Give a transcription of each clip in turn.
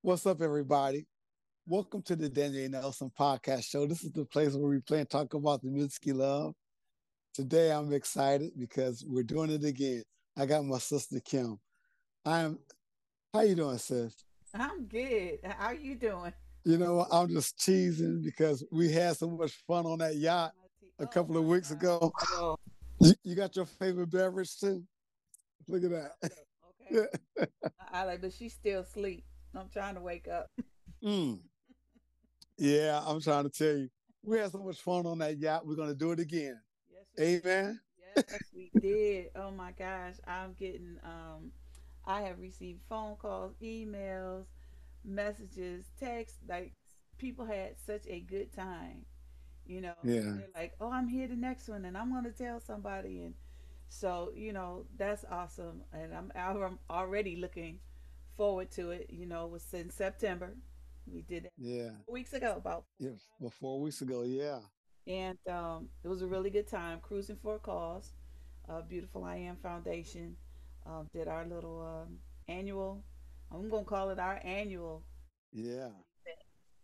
What's up, everybody? Welcome to the Daniel Nelson Podcast Show. This is the place where we play and talk about the music you love. Today, I'm excited because we're doing it again. I got my sister Kim. I'm. How you doing, sis? I'm good. How you doing? You know, I'm just cheesing because we had so much fun on that yacht a oh couple of weeks ago. Oh, You, you got your favorite beverage too? Look at that. okay. I like, but she's still asleep. I'm trying to wake up. Mm. Yeah, I'm trying to tell you. We had so much fun on that yacht. We're gonna do it again. Yes, Amen. yes, we did. Oh my gosh, I'm getting. Um, I have received phone calls, emails, messages, texts. Like people had such a good time. You know, Yeah. they're like, "Oh, I'm here the next one, and I'm gonna tell somebody." And so, you know, that's awesome, and I'm I'm already looking forward to it. You know, it was in September. We did it Yeah. four weeks ago, about Yeah. Well, four weeks ago. Yeah. and um, it was a really good time cruising for a cause. Uh, Beautiful I Am Foundation um, did our little um, annual. I'm gonna call it our annual Yeah.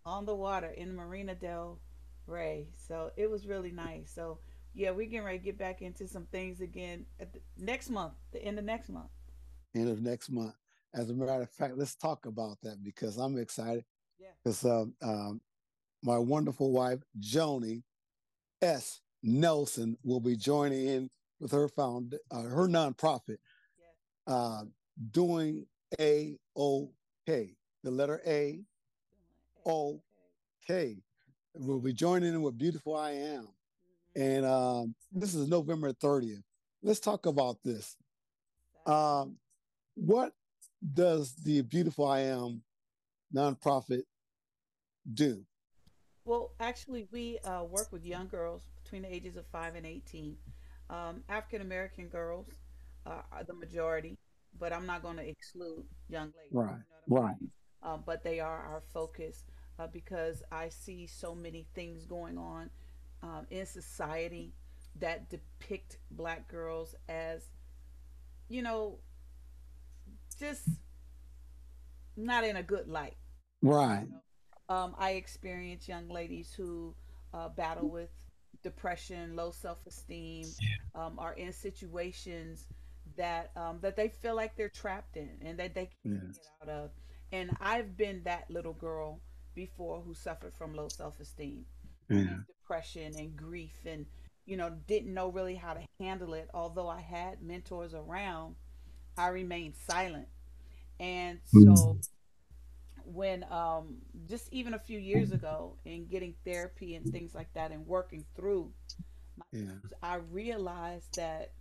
on the water in Marina del Rey. So it was really nice. So yeah, we're getting ready to get back into some things again at the, next month, the end of next month. End of next month. As a matter of fact, let's talk about that because I'm excited. Yeah. Because um, um, my wonderful wife Joni S. Nelson will be joining in with her found uh, her nonprofit, Yeah. uh, doing a o k. The letter A Oh. We'll be joining in with Beautiful I Am. Mhm. And um, this is November 30th. Let's talk about this. Um, what does the Beautiful I Am nonprofit do? Well, actually, we uh, work with young girls between the ages of 5 and 18. Um, African American girls uh, are the majority, but I'm not going to exclude young ladies. Right, you know right. Um, but they are our focus uh, because I see so many things going on um, in society that depict black girls as, you know, just not in a good light. Right. Um, I experience young ladies who uh, battle with depression, low self-esteem, um, are in situations that um, that they feel like they're trapped in and that they can't Yes. get out of. And I've been that little girl before who suffered from low self-esteem, Yeah. and depression, and grief, and you know didn't know really how to handle it. Although I had mentors around, I remained silent. And Mm. so when um just even a few years ago in getting therapy and things like that and working through my Yeah. issues, I realized that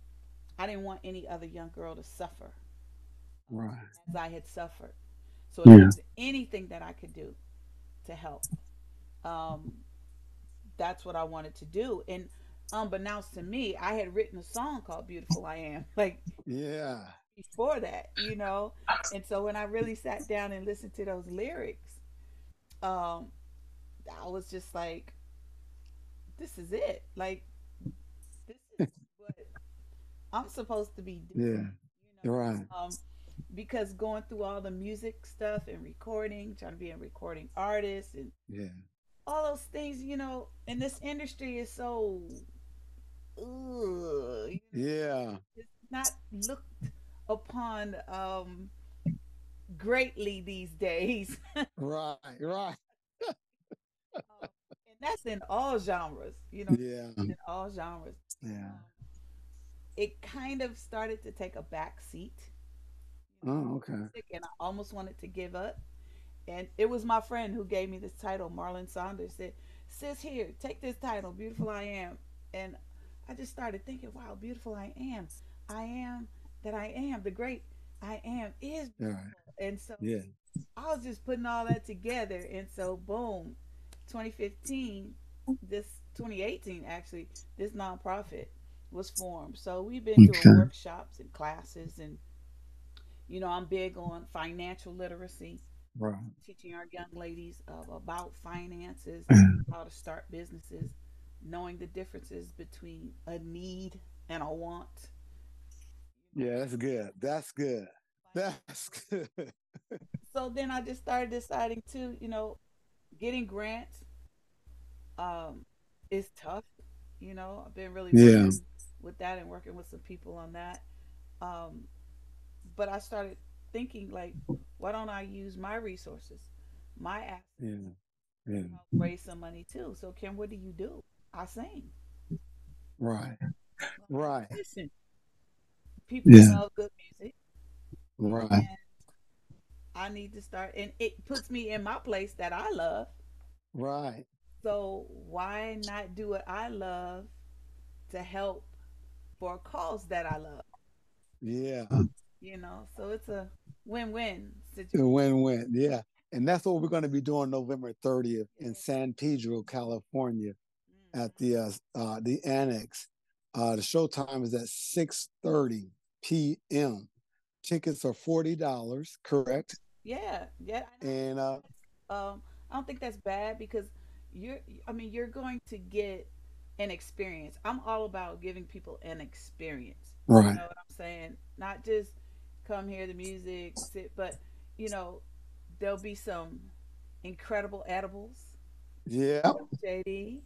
I didn't want any other young girl to suffer Right. as I had suffered. So if Yeah. was anything that I could do to help, um, that's what I wanted to do. And unbeknownst to me, I had written a song called "Beautiful I Am" like Yeah. Before that, you know. And so when I really sat down and listened to those lyrics, um, I was just like, "This is it. Like, this is what I'm supposed to be doing." Yeah. You know, Right. um, because going through all the music stuff and recording, trying to be a recording artist, and Yeah. all those things, you know, and this industry is so, ugh, you know, Yeah. it's not looked upon um greatly these days. Right. Right. Um, and that's in all genres, you know, Yeah. in all genres. Yeah. Um, it kind of started to take a back seat. you know, Oh, okay. and I almost wanted to give up. And it was my friend who gave me this title, Marlon Saunders, said, Sis, here, take this title, Beautiful I Am. And I just started thinking, wow, beautiful I am. I am that I am. The great I am is right. And so Yeah. I was just putting all that together. And so, boom, 2015, this 2018, actually, this nonprofit was formed. So we've been Okay. doing workshops and classes. And, you know, I'm big on financial literacy, Right. teaching our young ladies uh, about finances, how to start businesses, knowing the differences between a need and a want. Yeah, that's good. That's good. That's good. So then I just started deciding to, you know, getting grants um is tough. You know, I've been really Yeah. with that and working with some people on that. Um, but I started thinking like, why don't I use my resources, my assets Yeah. Yeah. raise some money too? So Kim, what do you do? I sing. Right. I'm Right. musician. People Yeah. love good music, Right. and I need to start. And it puts me in my place that I love. Right. So why not do what I love to help for a cause that I love? Yeah. You know, so it's a win-win A situation. win-win. Yeah. And that's what we're going to be doing November 30th in San Pedro, California at hmm the uh, uh the annex. Uh the show time is at 6:30 p.m. Tickets are $40, correct? Yeah, yeah, and I don't think uh that's um I don't think that's bad because you're I mean you're going to get an experience. I'm all about giving people an experience. Right. You know what I'm saying? Not just come hear the music, sit, but you know, there'll be some incredible edibles Yeah. JD,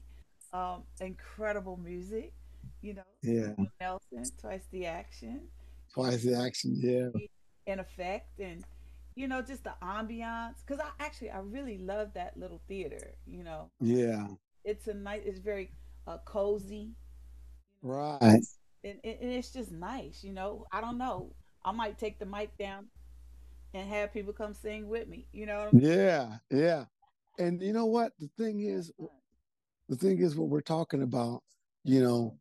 um, incredible music, you know, Yeah. Nelson, Twice the Action, Twice the action. Yeah. in effect and you know just the ambiance because i actually i really love that little theater you know Yeah. it's a nice it's very uh, cozy you know Right. and, and, and it's just nice you know i don't know i might take the mic down and have people come sing with me you know what i'm saying Yeah. Yeah. And you know what? The thing is, the thing is what we're talking about, you know,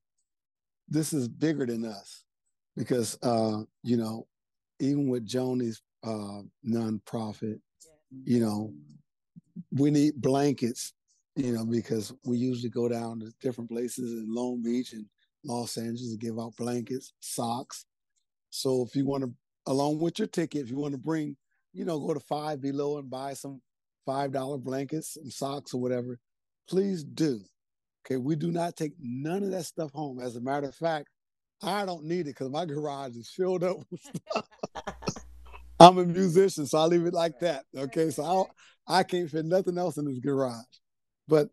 this is bigger than us because uh, you know, even with Joni's uh nonprofit, yeah you know, we need blankets, you know, because we usually go down to different places in Long Beach and Los Angeles to give out blankets, socks. So if you want to, along with your ticket, if you want to bring, you know, go to Five Below and buy some five dollar blankets and socks or whatever, please do. Okay, we do not take none of that stuff home. As a matter of fact, I don't need it because my garage is filled up with stuff. I'm a musician, so I leave it like that. Okay, so I'll, I can't fit nothing else in this garage. But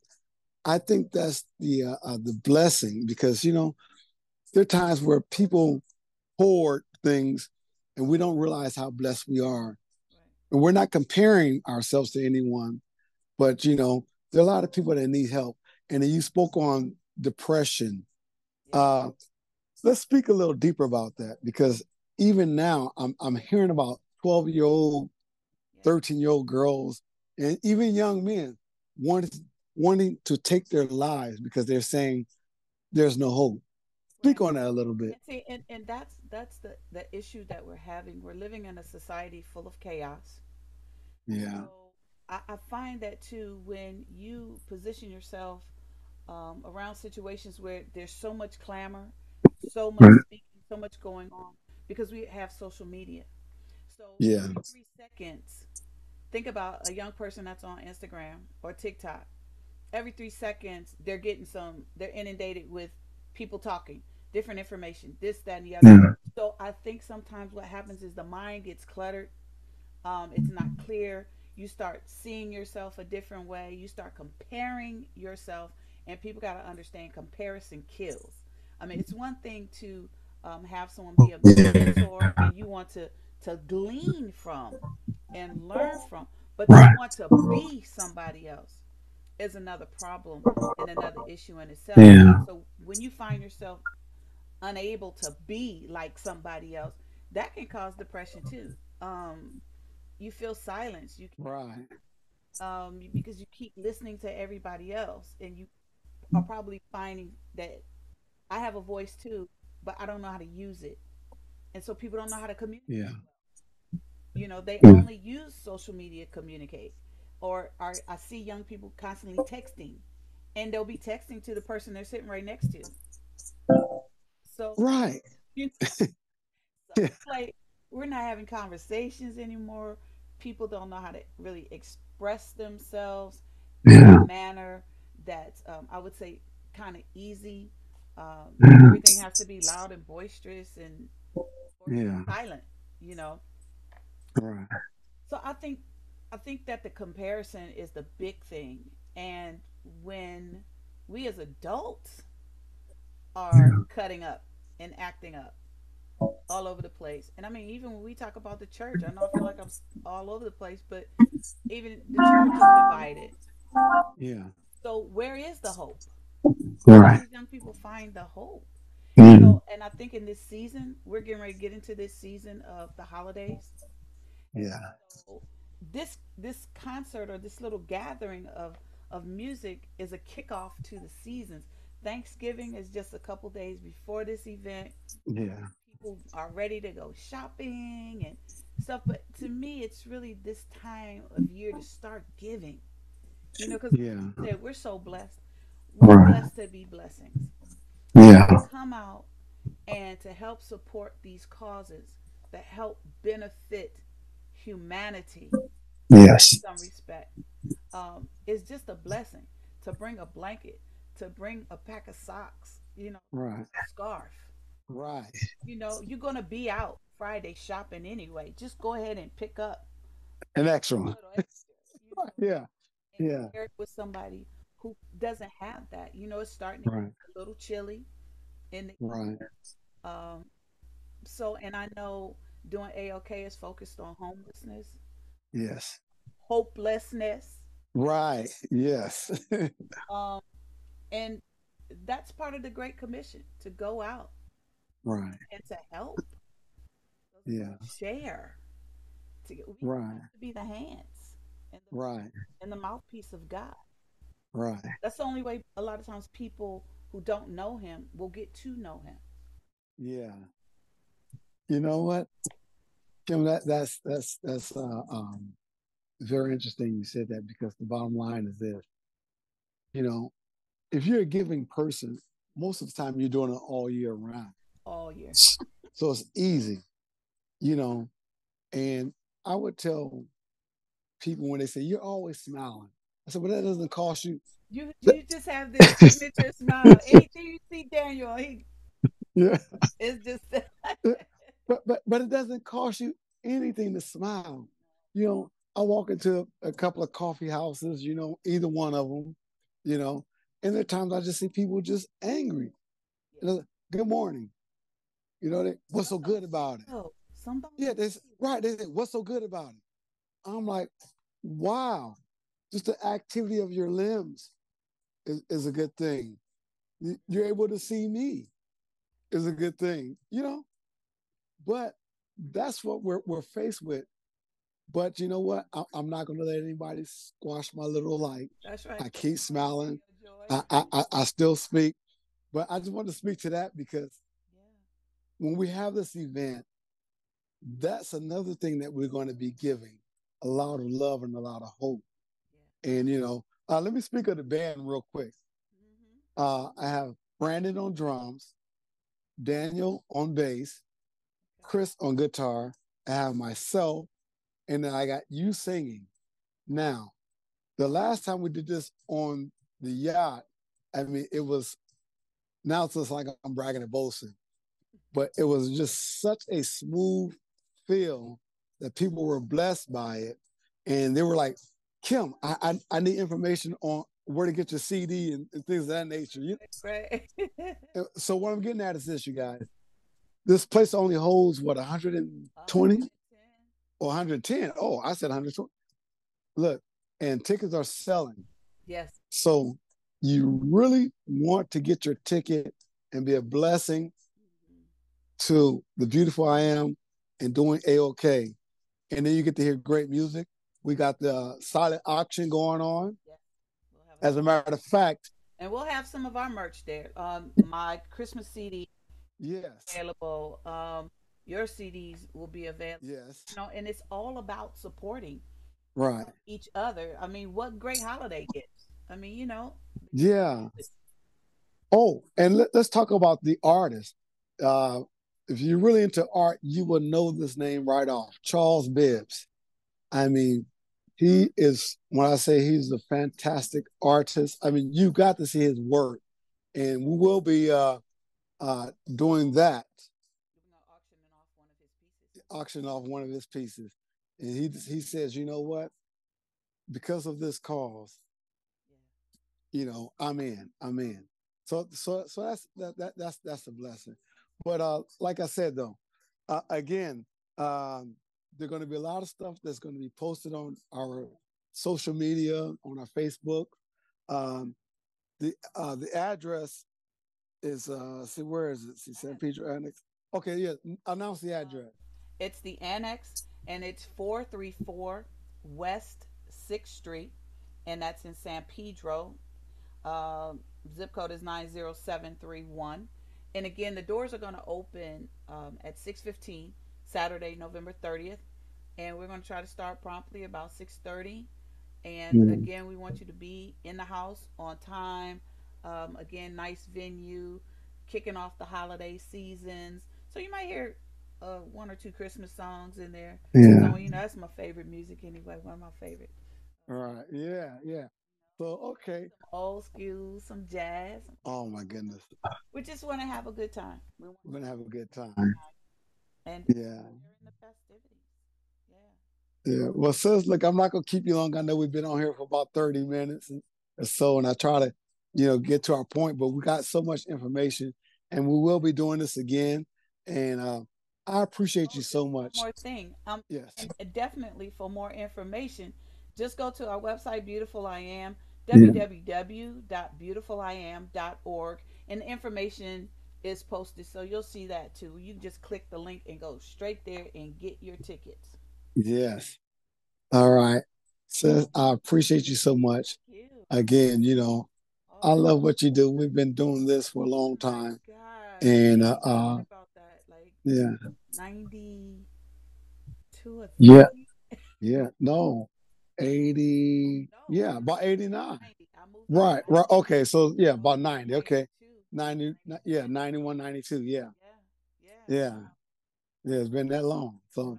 I think that's the uh, uh, the blessing because you know there are times where people hoard things and we don't realize how blessed we are, and we're not comparing ourselves to anyone. But you know there are a lot of people that need help, and then you spoke on depression. yeah Uh, let's speak a little deeper about that because even now I'm I'm hearing about 12 year old, 13 year old girls, and even young men wanting wanting to take their lives because they're saying there's no hope. Speak on that a little bit. and see and, and that's that's the the issue that we're having we're living in a society full of chaos Yeah. So I, I find that too when you position yourself um, around situations where there's so much clamor, so much Right. speaking, so much going on, because we have social media. So Yeah. three seconds, think about a young person that's on Instagram or TikTok. Every three seconds, they're getting some, they're inundated with people talking, different information, this, that, and the other. Yeah. So I think sometimes what happens is the mind gets cluttered um, it's not clear. You start seeing yourself a different way. You start comparing yourself, and people got to understand comparison kills. I mean, it's one thing to um, have someone be a, a mentor and you want to to glean from and learn from, but to Right. want to be somebody else is another problem and another issue in itself. Yeah. So when you find yourself unable to be like somebody else, that can cause depression too. Um, you feel silence. You Right. um because you keep listening to everybody else, and you are probably finding that I have a voice too, but I don't know how to use it, and so people don't know how to communicate Yeah. You know, they Mm. only use social media to communicate, or are, I see young people constantly texting, and they'll be texting to the person they're sitting right next to. So Right. you So Yeah. it's like we're not having conversations anymore. People don't know how to really express themselves in a Yeah. manner that um, I would say kind of easy. Um, everything has to be loud and boisterous and Yeah. silent, you know. Right. So I think I think that the comparison is the big thing. And when we as adults are Yeah. cutting up and acting up all over the place. And I mean even when we talk about the church, I know I feel like I'm all over the place, but even the church is divided. Yeah. So where is the hope? Where do Right. these young people find the hope? You Mm. know, and I think in this season, we're getting ready to get into this season of the holidays. Yeah. so this this concert or this little gathering of of music is a kickoff to the seasons. Thanksgiving is just a couple days before this event. Yeah. People are ready to go shopping and stuff, but to me, it's really this time of year to start giving. You know, because Yeah. we're so blessed. We're Right. blessed to be blessings to Yeah. come out and to help support these causes that help benefit humanity in Yes. some respect um, is just a blessing to bring a blanket to bring a pack of socks you know Right. a scarf Right. you know you're gonna be out friday shopping anyway just go ahead and pick up An extra one. extra you know Yeah. And Yeah. with somebody who doesn't have that you know it's starting to get a little chilly in the Right. um, So, and I know doing AOK is focused on homelessness, Yes. hopelessness, Right. Yes. um, and that's part of the Great Commission to go out right. and to help, Yeah. share. To get, we Right. to be the hands and the, Right. and the mouthpiece of God. Right. That's the only way. A lot of times, people who don't know Him will get to know Him. Yeah. You know what, Kim? That that's that's that's uh, um very interesting. You said that because the bottom line is this. You know, if you're a giving person, most of the time you're doing it all year round, all year. so it's easy. You know, and I would tell people when they say you're always smiling. I said, well, that doesn't cost you. You you just have this signature smile. Anything you see Daniel, he Yeah. is just but but but it doesn't cost you anything to smile. You know, I walk into a couple of coffee houses, you know, either one of them, you know, and there are times I just see people just angry. You know, good morning. You know, they, what's so good about it? Oh, somebody. Yeah, they right. They say, what's so good about it? I'm like, wow, just the activity of your limbs is, is a good thing. You- You're able to see me is a good thing, you know. But that's what we're we're faced with. But you know what? I, I'm not going to let anybody squash my little light. That's right. I keep smiling. I. I I I still speak, but I just want to speak to that because Yeah. when we have this event, that's another thing that we're going to be giving a lot of love and a lot of hope. Yeah. And you know, uh, let me speak of the band real quick. hmm Uh, I have Brandon on drums, Daniel on bass, Chris on guitar. I have myself, and then I got you singing. Now, the last time we did this on the yacht, I mean, it was now it's just like I'm bragging and boasting, but it was just such a smooth feel that people were blessed by it, and they were like, "Kim, I I, I need information on where to get your CD and, and things of that nature." You, Right. so what I'm getting at is this, you guys. This place only holds what 120 or 110. Oh, I said 120. Look, and tickets are selling. Yes. So you really want to get your ticket and be a blessing Mhm. to the beautiful I am and doing A-OK. And then you get to hear great music. We got the silent auction going on. Yes. We'll As a matter of fact, and we'll have some of our merch there. Um, my Christmas CD yes, available. Um, your CDs will be available. yes, You know, and it's all about supporting right. each other. I mean, what great holiday gifts. I mean, you know. Yeah. Oh, and let, us talk about the artist. Uh, if you're really into art, you will know this name right off Charles Bibbs. I mean, he is, when I say he's a fantastic artist, I mean, you got to see his work. And we will be uh, uh, doing that, auctioning off one of his pieces. auction off one of his pieces. and he he says, you know what? Because of this cause, you know, I'm in. I'm in. So so so that's that, that that's that's a blessing. But uh, like I said though, uh, again, um, there's going to be a lot of stuff that's going to be posted on our social media, on our Facebook. Um, the uh, the address is uh, see where is it? See San Pedro Annex. Okay, yeah. Announce the address. It's the annex, and it's 434 West 6th Street, and that's in San Pedro. Um, zip code is 90731. And again, the doors are going to open um, at 6:15 Saturday, November 30th, and we're going to try to start promptly about 6:30. And Mm. again, we want you to be in the house on time. Um, again, nice venue, kicking off the holiday seasons. So you might hear uh, one or two Christmas songs in there. Yeah. So you know that's my favorite music anyway. One of my favorite. All right. Yeah. Yeah. So okay. Old school, some jazz. Oh my goodness, We just want to have a good time. We want we're gonna have a good time. and Yeah. during the festivities. Yeah. Yeah. Well, sis, look, I'm not gonna keep you long. I know we've been on here for about 30 minutes or so, and I try to, you know, get to our point, but we got so much information and we will be doing this again. And uh, I appreciate Oh, you so one much. more thing. Um, Yes. definitely for more information, just go to our website, Beautiful I Am, Yeah. www.beautifuliam.org, and the information is posted, so you'll see that too. You just click the link and go straight there and get your tickets. Yes. All right. Sis, I appreciate you so much. You. Again, you know, I Oh, love what you do. We've been doing this for a long time. God. And uh, uh about that, like yeah, 92 or yeah, yeah. No. 80, No, yeah, about 89. 90. I moved Right, right. Okay, so yeah, about 90. Okay. 90, yeah, 91, 92. Yeah, Yeah, yeah. yeah, yeah. It's been that long. So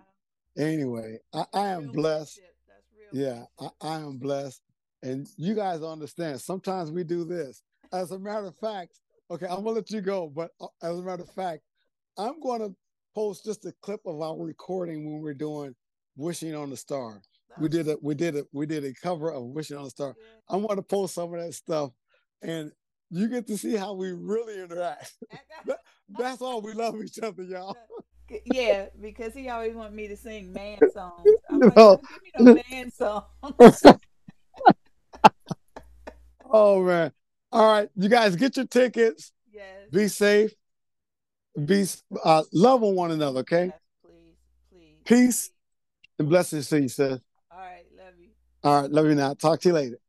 anyway, I, I am blessed. friendship. That's real Yeah, I. I am blessed. And you guys understand, sometimes we do this. As a matter of fact, okay, I'm gonna let you go, but uh, as a matter of fact, I'm gonna post just a clip of our recording when we're doing Wishing on the Star. We did a we did a we did a cover of Wishing on a Star. Yeah. I'm gonna post some of that stuff and you get to see how we really interact. That- That's all we love each other, y'all. Yeah, because he always want me to sing man songs. I'm like, No. "Don't give me no man songs. oh man. All right, you guys get your tickets. yes. Be safe. Be uh, love on one another, okay? Yes, please, please. Peace please. and blessings to you, sis. All right, love you. All right, love you now. Talk to you later.